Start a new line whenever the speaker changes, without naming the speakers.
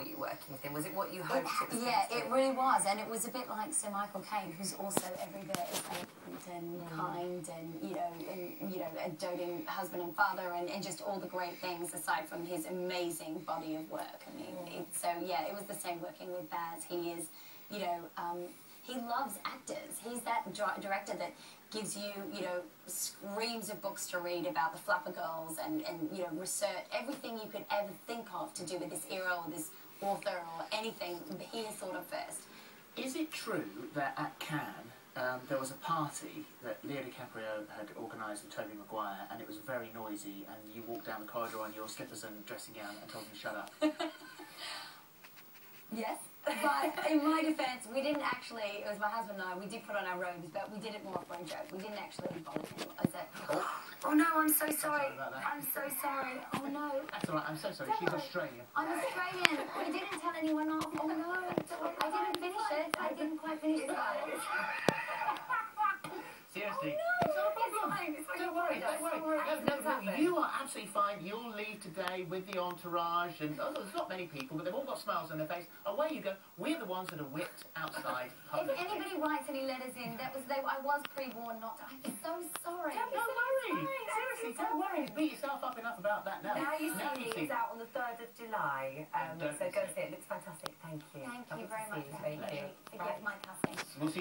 for you working with him? Was it what you hoped it, was?
yeah, it really was, and it was a bit like Sir Michael Caine, who's also every bit as and
Mm.
kind, and you know, and you know, a doting husband and father, and, and just all the great things aside from his amazing body of work. I mean,
Mm.
it, so yeah, it was the same working with Baz. He is, you know, um, he loves actors. He's that director that gives you, you know, screams of books to read about the Flapper Girls and, and you know, research everything you could ever think of to do with this era or this author or anything. He has thought of first.
Is it true that at Cannes um, there was a party that Leo DiCaprio had organised with Tobey Maguire and it was very noisy and you walked down the corridor in your slippers and dressing gown and told him to shut up?
In my defence, we didn't actually, it was my husband and I, we did put on our robes, but we did it more for a joke. We didn't actually involve him. Is that, oh no, I'm so sorry. I'm so sorry. Oh no.
That's alright, I'm so sorry, she's Australian.
I'm Australian. We didn't tell anyone off. Oh no. I didn't finish it. I didn't quite finish it.
Seriously.
Oh, it's fine. It's fine.
Don't worry, don't worry. You are absolutely fine. You'll leave today with the entourage, and oh, there's not many people, but they've all got smiles on their face. Away you go. We're the ones that are whipped outside.
If anybody writes any letters in, that was they, I was pre-warned not to. I'm so sorry.
Don't, don't worry. Seriously, don't worry. Beat yourself up enough about that now.
Now you
Now
see it is out on the 3rd of July, um, so go see it. It looks fantastic. Thank you.
Thank you
Lovely
very much
Thank you.
Forgive my cussing.
We'll see